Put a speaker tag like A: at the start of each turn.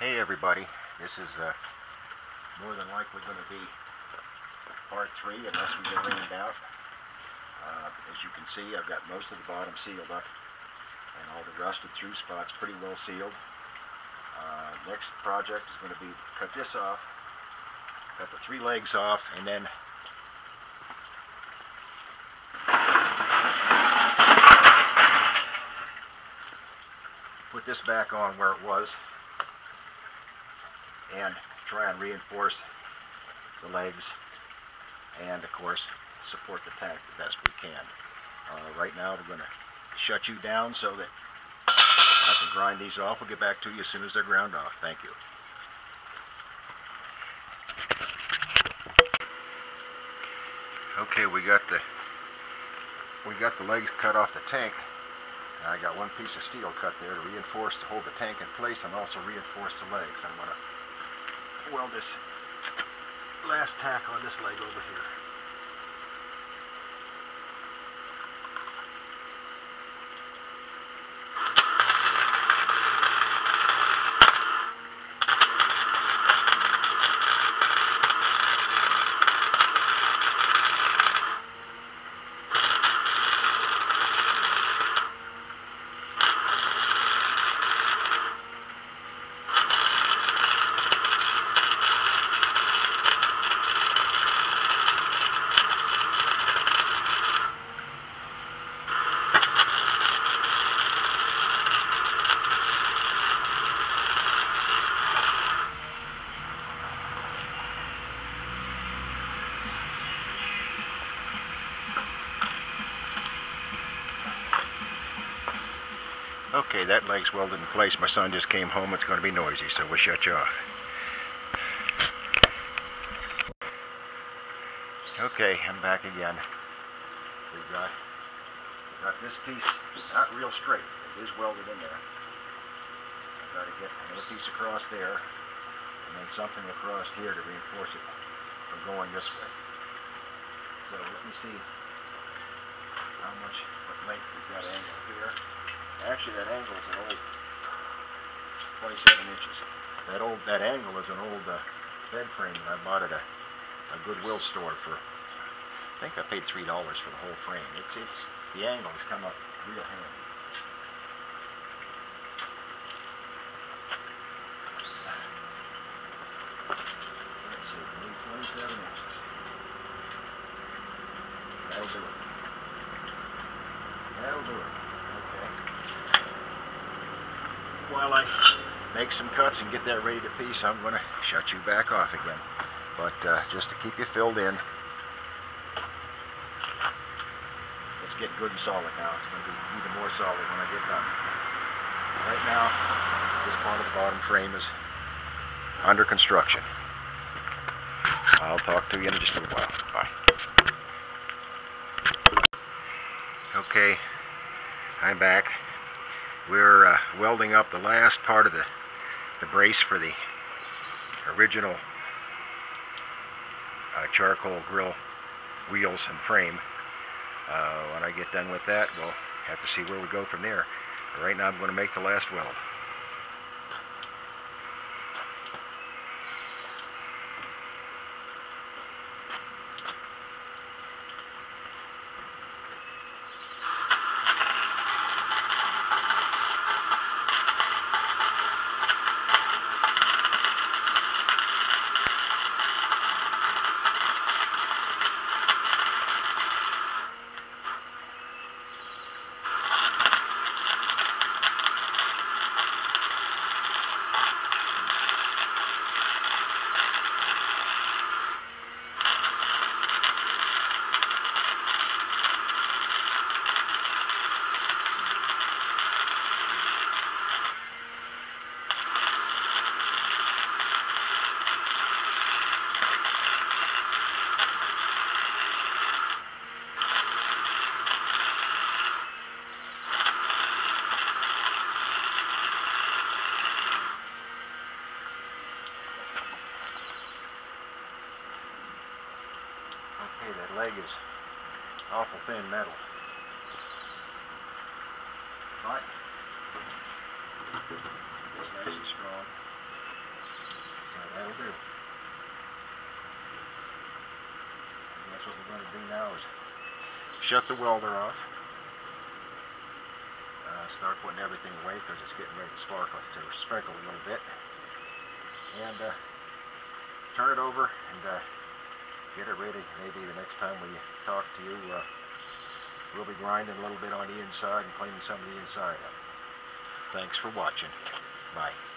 A: Hey everybody, this is uh, more than likely going to be part three unless we get rained out. Uh, as you can see, I've got most of the bottom sealed up and all the rusted through spots pretty well sealed. Uh, next project is going to be cut this off, cut the three legs off, and then put this back on where it was and try and reinforce the legs and of course support the tank the best we can. Uh, right now we're going to shut you down so that I can grind these off. We'll get back to you as soon as they're ground off. Thank you. Okay, we got the we got the legs cut off the tank. I got one piece of steel cut there to reinforce to hold the tank in place and also reinforce the legs. I'm going to weld this last tack on this leg over here. Okay, that leg's welded in place. My son just came home. It's going to be noisy, so we'll shut you off. Okay, I'm back again. We've got, got this piece not real straight. It is welded in there. I've got to get another piece across there and then something across here to reinforce it from going this way. So let me see how much, what length we've got angle here. Actually, that angle is an old 27 inches. That old that angle is an old uh, bed frame that I bought at a, a Goodwill store for. I think I paid three dollars for the whole frame. It's it's the angles come up real handy. Let's see, 27 inches. That'll do it. That'll do it. Okay while I make some cuts and get that ready to piece, I'm going to shut you back off again. But uh, just to keep you filled in, let's get good and solid now. It's going to be even more solid when I get done. Right now, this part of the bottom frame is under construction. I'll talk to you in just a little while. Bye. Okay, I'm back we're uh, welding up the last part of the, the brace for the original uh, charcoal grill wheels and frame. Uh, when I get done with that, we'll have to see where we go from there. But right now I'm going to make the last weld. Okay, that leg is awful thin metal. But it's nice and strong. That'll do. I guess what we're gonna do now is shut the welder off. Uh, start putting everything away because it's getting ready to sparkle, to sprinkle a little bit. And uh, turn it over and uh, get it ready. Maybe the next time we talk to you, uh, we'll be grinding a little bit on the inside and cleaning some of the inside up. Thanks for watching. Bye.